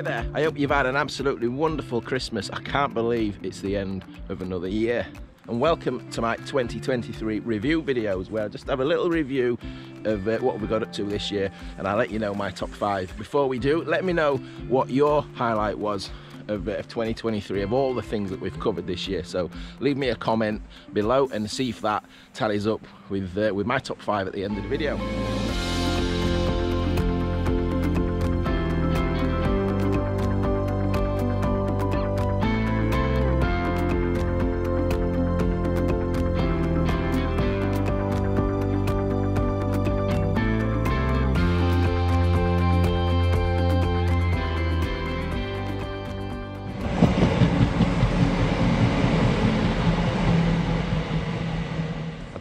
Hi there, I hope you've had an absolutely wonderful Christmas. I can't believe it's the end of another year. And welcome to my 2023 review videos where I just have a little review of uh, what we got up to this year and I'll let you know my top five. Before we do, let me know what your highlight was of, uh, of 2023 of all the things that we've covered this year. So leave me a comment below and see if that tallies up with, uh, with my top five at the end of the video.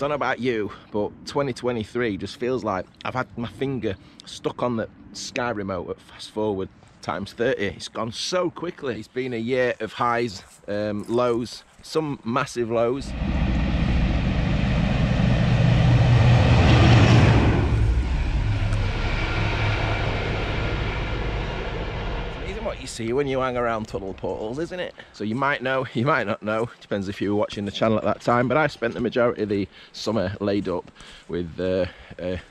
Don't know about you, but 2023 just feels like I've had my finger stuck on the Sky remote at fast forward times 30. It's gone so quickly. It's been a year of highs, um, lows, some massive lows. What you see when you hang around tunnel portals, isn't it? So you might know, you might not know, depends if you were watching the channel at that time, but I spent the majority of the summer laid up with uh, a,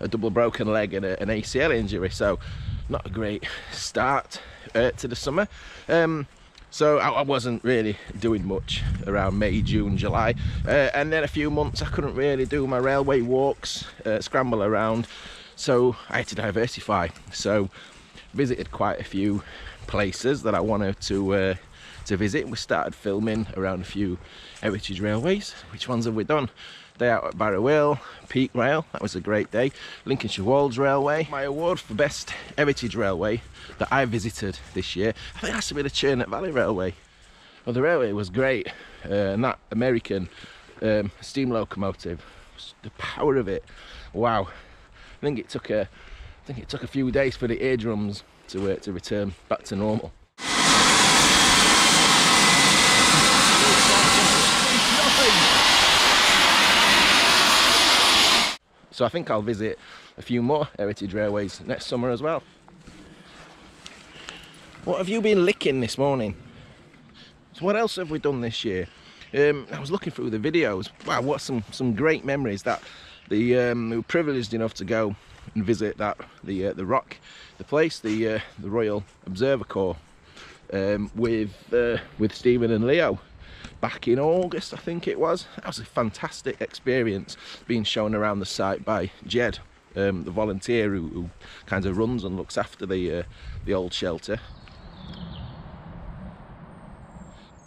a, double broken leg and a, an ACL injury, so not a great start uh, to the summer. Um, so I, I, wasn't really doing much around May, June, July, uh, and then a few months I couldn't really do my railway walks, uh, scramble around, so I had to diversify. So visited quite a few places that I wanted to uh, to visit. We started filming around a few heritage railways. Which ones have we done? Day out at Barrow Peak Rail, that was a great day. Lincolnshire Wolds Railway. My award for best heritage railway that I visited this year, I think it has to be the Churnet Valley Railway. Well, the railway was great, uh, and that American um, steam locomotive, the power of it, wow. I think it took a I think it took a few days for the eardrums to, uh, to return back to normal. So I think I'll visit a few more heritage railways next summer as well. What have you been licking this morning? So what else have we done this year? Um, I was looking through the videos. Wow, what some some great memories that the um, we were privileged enough to go and visit that the uh, the rock, the place, the uh, the Royal Observer Corps, um, with uh, with Stephen and Leo back in August, I think it was. That was a fantastic experience being shown around the site by Jed, um, the volunteer who, who, kind of runs and looks after the uh, the old shelter.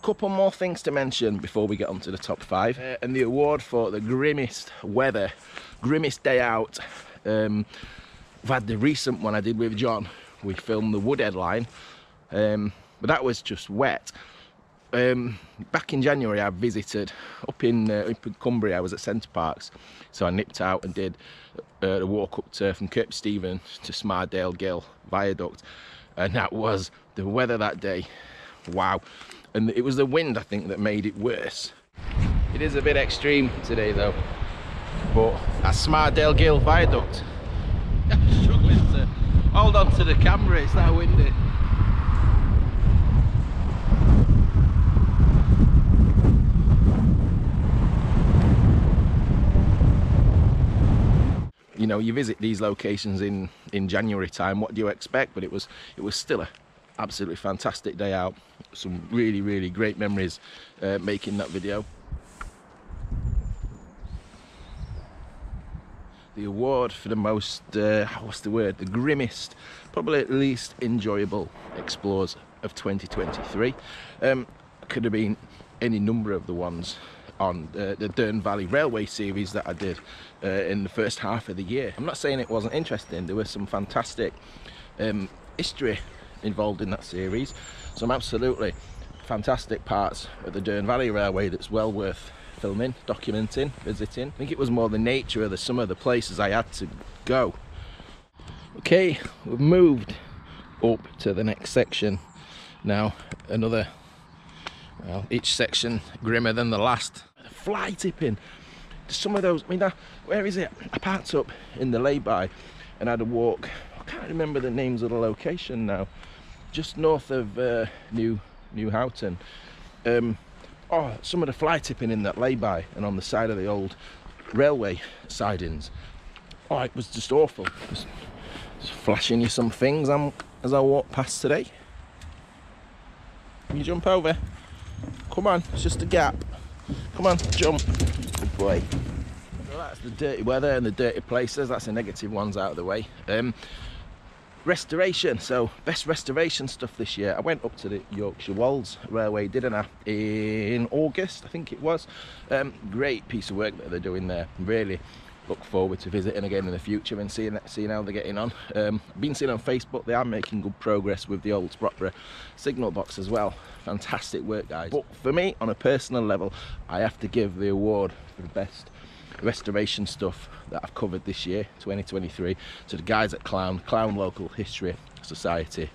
Couple more things to mention before we get on to the top five. Uh, and the award for the grimmest weather, grimmest day out um, I've had the recent one I did with John. We filmed the Woodhead line, um, but that was just wet. Um, back in January, I visited up in, uh, up in Cumbria. I was at Center Parcs, so I nipped out and did uh, walk up to from Kirkby Stephen to Smardale Gill Viaduct, and that was the weather that day. Wow, and it was the wind I think that made it worse. It is a bit extreme today though but at Smardale Gill Viaduct. I'm struggling to hold on to the camera it's that windy. You know you visit these locations in in January time what do you expect? But it was it was still a absolutely fantastic day out. Some really really great memories uh, making that video the award for the most, uh, what's the word, the grimmest, probably at least enjoyable explores of 2023. Um, could have been any number of the ones on uh, the Dearne Valley Railway series that I did uh, in the first half of the year. I'm not saying it wasn't interesting, there was some fantastic um, history involved in that series, some absolutely fantastic parts of the Dearne Valley Railway that's well worth filming, documenting, visiting. I think it was more the nature of the, some of the places I had to go. Okay, we've moved up to the next section. Now, another, well, each section grimmer than the last. Fly tipping. Some of those, I mean, where is it? I parked up in the lay-by and had a walk. I can't remember the names of the location now. just north of uh, New New Houghton. Um, oh, some of the fly tipping in that lay-by and on the side of the old railway sidings. Oh, it was just awful. Just, just flashing you some things um, as I walk past today. Can you jump over? Come on, it's just a gap. Come on, jump. Good boy. So that's the dirty weather and the dirty places. That's the negative ones out of the way. Um, restoration. So best restoration stuff this year. I went up to the yorkshire wolds railway didn't i? In august i think it was. Um, great piece of work that they're doing there. Really look forward to visiting again in the future and seeing that seeing how they're getting on. Um, been seeing on facebook. They are making good progress with the old Sprotbrough signal box as well. Fantastic work guys. But for me on a personal level i have to give the award for the best restoration stuff that I've covered this year 2023 to the guys at Clowne Clowne Local History Society.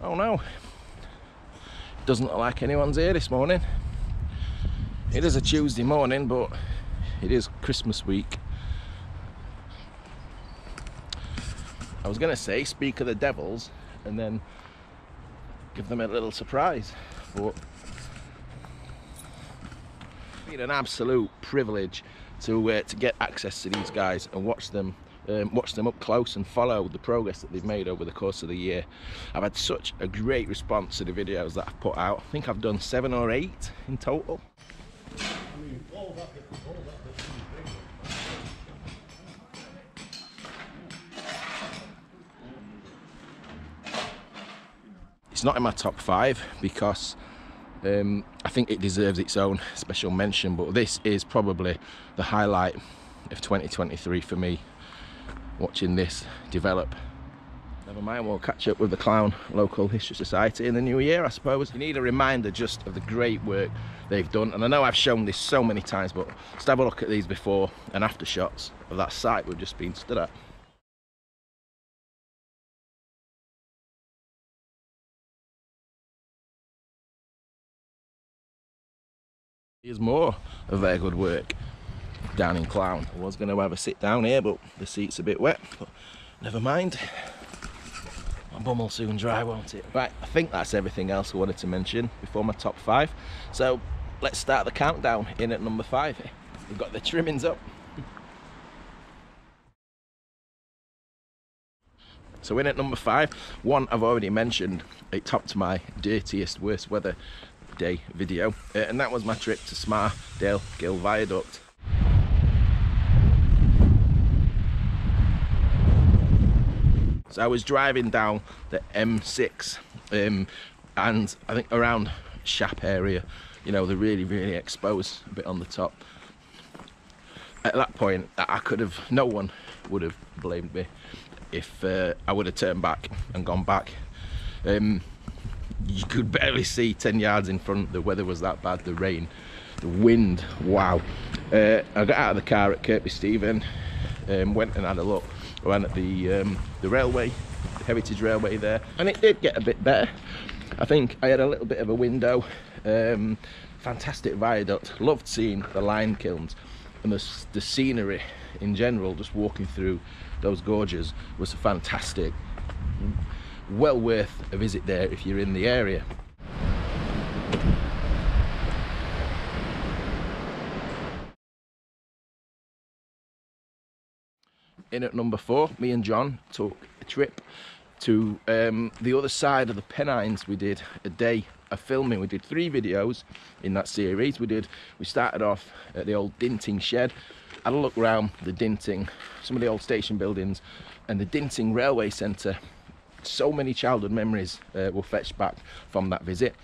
Oh no. Doesn't look like anyone's here this morning. It is a Tuesday morning but it is Christmas week. I was gonna say speak of the devils and then give them a little surprise but it's been an absolute privilege to uh, to get access to these guys and watch them um, watch them up close and follow the progress that they've made over the course of the year. I've had such a great response to the videos that I've put out. I think I've done seven or eight in total. It's not in my top five because um, I think it deserves its own special mention, but this is probably the highlight of 2023 for me, watching this develop. Never mind, we'll catch up with the Clowne Local History Society in the new year, I suppose. You need a reminder just of the great work they've done, and I know I've shown this so many times, but let's have a look at these before and after shots of that site we've just been stood at. Here's more of their good work down in Clowne. I was going to have a sit down here, but the seat's a bit wet. But never mind. My bum will soon dry, won't it? Right, I think that's everything else I wanted to mention before my top five. So let's start the countdown in at number five. We've got the trimmings up. So in at number five, one I've already mentioned, it topped my dirtiest, worst weather day video uh, and that was my trip to Smardale Gill Viaduct. So I was driving down the M6 um, and I think around Shap area, you know, the really, really exposed bit on the top. At that point, I could have, no one would have blamed me if uh, I would have turned back and gone back. Um, you could barely see 10 yards in front. The weather was that bad. The rain the wind wow. Uh, I got out of the car at Kirkby Stephen um, went and had a look around at the um, the railway the heritage railway there and it did get a bit better. I think I had a little bit of a window um, fantastic viaduct loved seeing the lime kilns and the, the scenery in general just walking through those gorges was fantastic well worth a visit there if you're in the area. In at number four, me and John took a trip to um, the other side of the Pennines. We did a day of filming. We did three videos in that series. We did. We started off at the old Dinting shed, had a look around the Dinting, some of the old station buildings, and the Dinting Railway Centre so many childhood memories uh, were fetched back from that visit.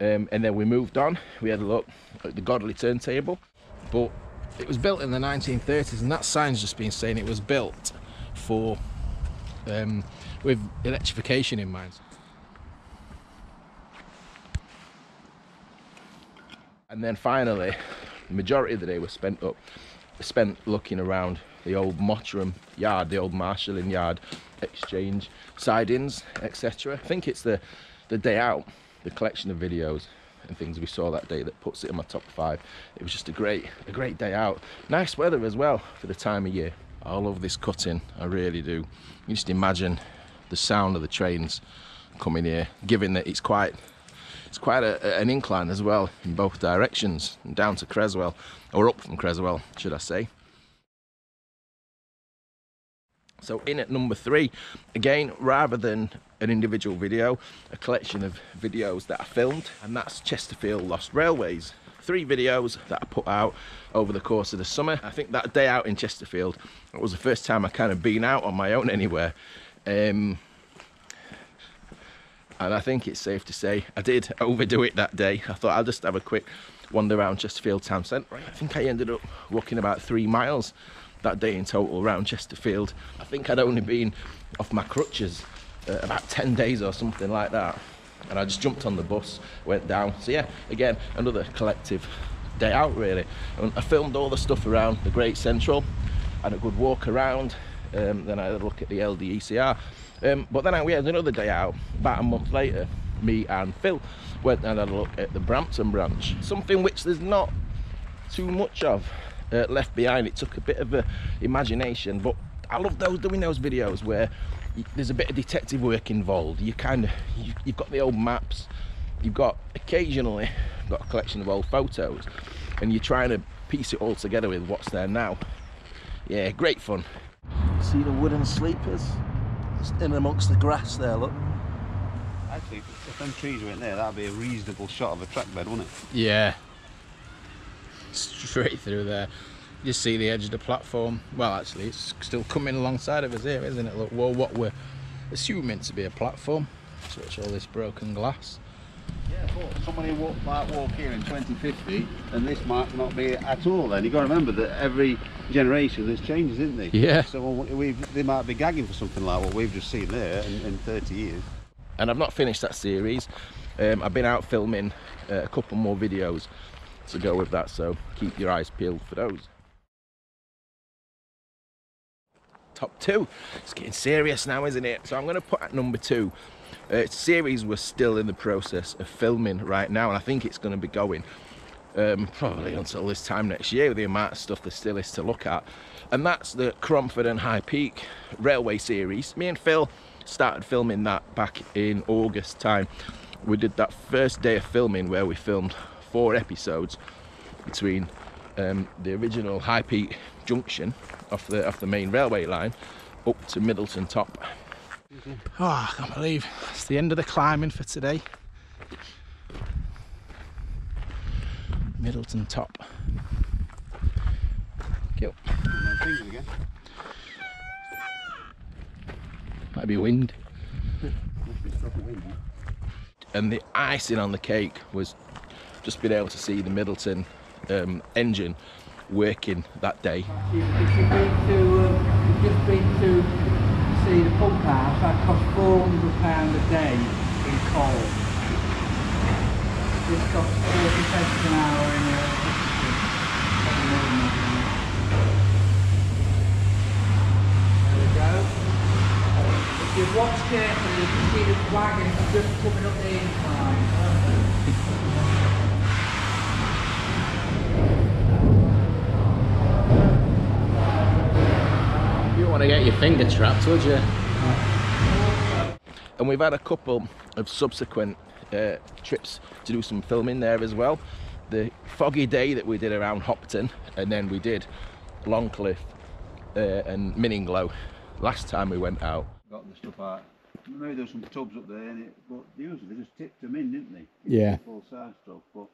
Um, and then we moved on. We had a look at the Godley turntable, but it was built in the 1930s, and that sign's just been saying it was built for um, with electrification in mind. And then finally, the majority of the day was spent up, spent looking around the old Mottram yard, the old marshalling yard, exchange sidings, etc. I think it's the the day out, the collection of videos and things we saw that day that puts it in my top five. It was just a great a great day out. Nice weather as well for the time of year. I love this cutting, I really do. You just imagine the sound of the trains coming here, given that it's quite it's quite a, an incline as well in both directions, down to Creswell, or up from Creswell, should I say. So in at number three, again, rather than an individual video, a collection of videos that I filmed, and that's Chesterfield Lost Railways. Three videos that I put out over the course of the summer. I think that day out in Chesterfield, it was the first time I kind of been out on my own anywhere. Um, and I think it's safe to say I did overdo it that day. I thought I'll just have a quick wander around Chesterfield town centre. I think I ended up walking about three miles that day in total around Chesterfield. I think I'd only been off my crutches uh, about 10 days or something like that. And I just jumped on the bus, went down. So yeah, again, another collective day out really. And I filmed all the stuff around the Great Central, had a good walk around, um, then I had a look at the LDECR. Um, but then we had another day out, about a month later, me and Phil went and had a look at the Brampton branch. Something which there's not too much of uh, left behind. It took a bit of a imagination, but I love those doing those videos where there's a bit of detective work involved. You kind of you, you've got the old maps, you've got occasionally got a collection of old photos, and you're trying to piece it all together with what's there now. Yeah, great fun. See the wooden sleepers in amongst the grass there. Look. Actually, if them trees were in there, that'd be a reasonable shot of a track bed, wouldn't it? Yeah. Straight through there. You see the edge of the platform. Well, actually, it's still coming alongside of us here, isn't it? Look, well, what we're assuming to be a platform. Switch all this broken glass. Yeah, but somebody walk, might walk here in 2050 and this might not be at all then. You've got to remember that every generation there's changes, isn't there? Yeah. So we they might be gagging for something like what we've just seen there in, in 30 years. and I've not finished that series. Um, I've been out filming uh, a couple more videos to go with that, so keep your eyes peeled for those. Top two. It's getting serious now, isn't it? So I'm going to put at number two. Uh, series we're still in the process of filming right now, and I think it's going to be going um, probably until this time next year with the amount of stuff there still is to look at. And that's the Cromford and High Peak Railway series. Me and Phil started filming that back in August time. We did that first day of filming where we filmed four episodes between um, the original High Peak junction off the off the main railway line up to Middleton Top. Oh, I can't believe it's the end of the climbing for today. Middleton top. Again. Might be wind. And the icing on the cake was just being able to see the Middleton um, engine working that day. The pump house, that costs £400 a day in coal. This costs 40 pence an hour in electricity. It? There we go. If you watch carefully, you can see the wagons are just coming up the incline. Want to get your finger trapped, would you? And we've had a couple of subsequent uh, trips to do some filming there as well. The foggy day that we did around Hopton, and then we did Longcliffe uh, and Minninglow last time we went out. Got the stuff out. Maybe there's some tubs up there, and it, but usually they just tipped them in, didn't they? Yeah. Full size stuff, but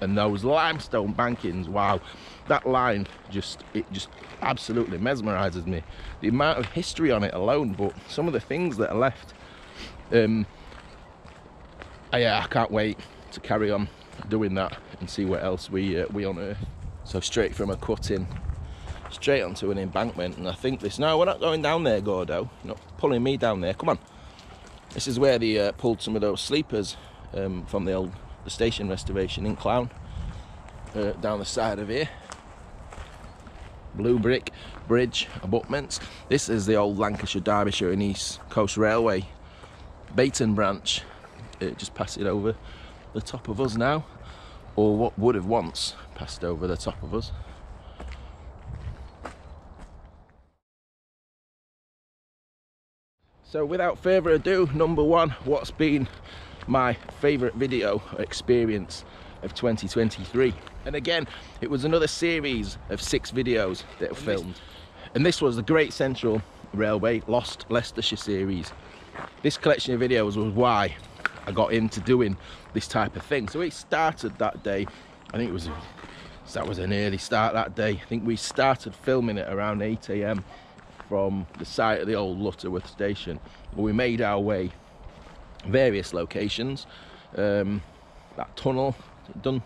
and those limestone bankings wow that line just it just absolutely mesmerizes me. The amount of history on it alone but some of the things that are left um yeah, I can't wait to carry on doing that and see what else we uh, we unearth so straight from a cutting straight onto an embankment and I think this no we're not going down there Gordo. You're not pulling me down there. Come on. This is where they uh, pulled some of those sleepers um, from the old the station restoration in Clowne uh, down the side of here. Blue brick bridge abutments. This is the old Lancashire, Derbyshire and East Coast Railway Beighton branch. It just passed it over the top of us now, or what would have once passed over the top of us. So without further ado, number one, what's been my favourite video experience of 2023? And again, it was another series of six videos that were filmed. And this was the Great Central Railway Lost Leicestershire series. This collection of videos was why I got into doing this type of thing. So it started that day, I think it was, that was an early start that day. I think we started filming it around 8 a.m. from the site of the old Lutterworth station. We made our way various locations. Um, that tunnel, done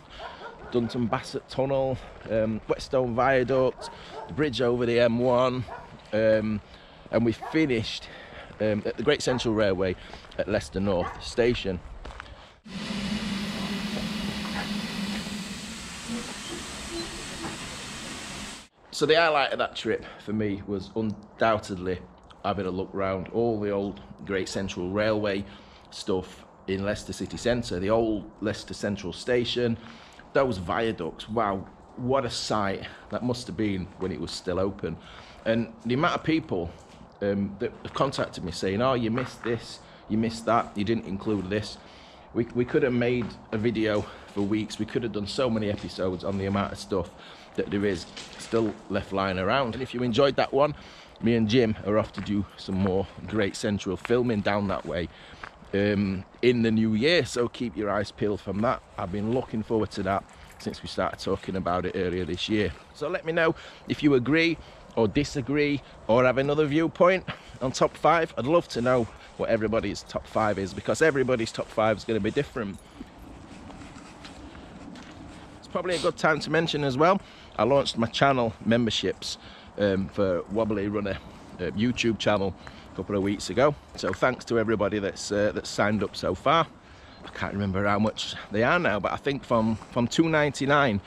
Dunton Bassett Tunnel, um, Whetstone Viaduct, the bridge over the M1, um, and we finished um, at the Great Central Railway at Leicester North Station. So the highlight of that trip for me was undoubtedly having a look round all the old Great Central Railway stuff in Leicester City Centre, the old Leicester Central Station, those viaducts, wow, what a sight that must have been when it was still open. And the amount of people um, that have contacted me saying, oh, you missed this, you missed that, you didn't include this. We, we could have made a video for weeks, we could have done so many episodes on the amount of stuff that there is still left lying around. And if you enjoyed that one, me and Jim are off to do some more Great Central filming down that way um, in the new year. So keep your eyes peeled from that. I've been looking forward to that since we started talking about it earlier this year. So let me know if you agree or disagree or have another viewpoint on top five. I'd love to know what everybody's top five is because everybody's top five is going to be different. It's probably a good time to mention as well. I launched my channel memberships um, for Wobbly Runner uh, YouTube channel couple of weeks ago. So thanks to everybody that's uh, that's signed up so far. I can't remember how much they are now, but I think from from 2.99.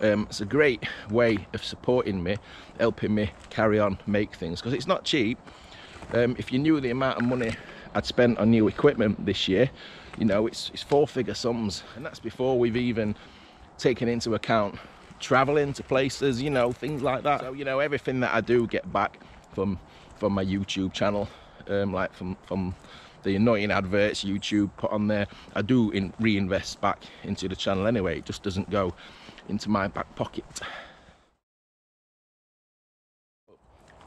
Um, it's a great way of supporting me, helping me carry on make things because it's not cheap. Um, if you knew the amount of money I'd spent on new equipment this year, you know it's it's four figure sums, and that's before we've even taken into account traveling to places, you know, things like that. So, you know, everything that I do get back from from my YouTube channel, um, like from from the annoying adverts YouTube put on there, I do in, reinvest back into the channel anyway. It just doesn't go into my back pocket.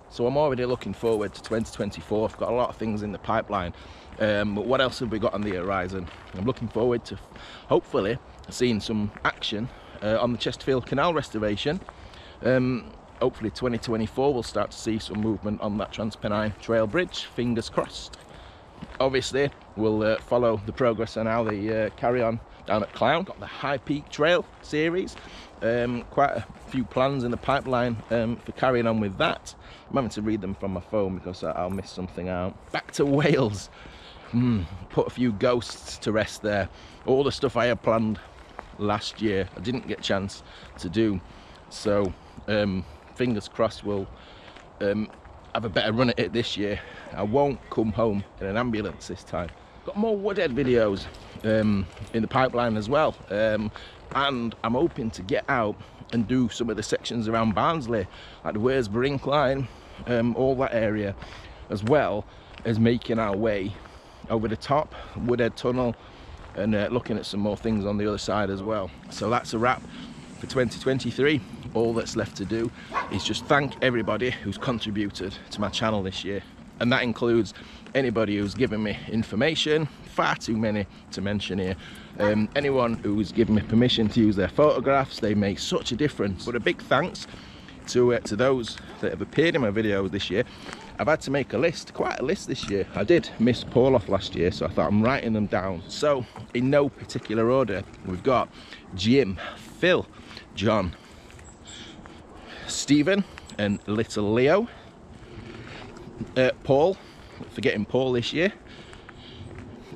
So I'm already looking forward to 2024. I've got a lot of things in the pipeline. Um, but what else have we got on the horizon? I'm looking forward to hopefully seeing some action uh, on the Chesterfield Canal restoration. Um, hopefully 2024 we'll start to see some movement on that Transpennine Trail Bridge, fingers crossed. Obviously we'll uh, follow the progress and how they uh, carry on down at Clowne. Got the High Peak Trail series, um, quite a few plans in the pipeline um, for carrying on with that. I'm having to read them from my phone because I'll miss something out. Back to Wales. Mm, put a few ghosts to rest there. All the stuff I had planned last year I didn't get a chance to do so um, fingers crossed we'll um, have a better run at it this year I won't come home in an ambulance this time got more woodhead videos um, in the pipeline as well um, and I'm hoping to get out and do some of the sections around Barnsley like the Worsbrough Incline um, all that area as well as making our way over the top Woodhead Tunnel and uh, looking at some more things on the other side as well. So that's a wrap for 2023. All that's left to do is just thank everybody who's contributed to my channel this year. And that includes anybody who's given me information, far too many to mention here. Um, anyone who's given me permission to use their photographs, they make such a difference. But a big thanks to, uh, to those that have appeared in my videos this year I've had to make a list, quite a list this year. I did miss Paul off last year, so I thought I'm writing them down. So, in no particular order, we've got Jim, Phil, John, Stephen, and little Leo, uh, Paul, forgetting Paul this year,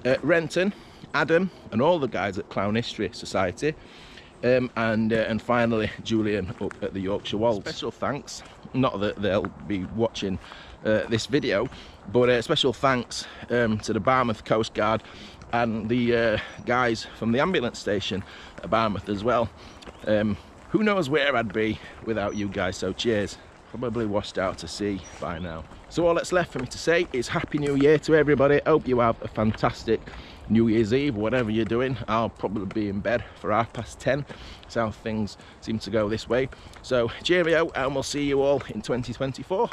uh, Renton, Adam, and all the guys at Clowne History Society, um, and uh, and finally Julian up at the Yorkshire Wolds. Special thanks, not that they'll be watching uh, this video but uh, special thanks um, to the Barmouth Coast Guard and the uh, guys from the ambulance station at Barmouth as well. Um, who knows where I'd be without you guys so cheers probably washed out to sea by now So all that's left for me to say is Happy New Year to everybody. Hope you have a fantastic New Year's Eve, whatever you're doing. I'll probably be in bed for half past 10. That's how things seem to go this way. So cheerio and we'll see you all in 2024.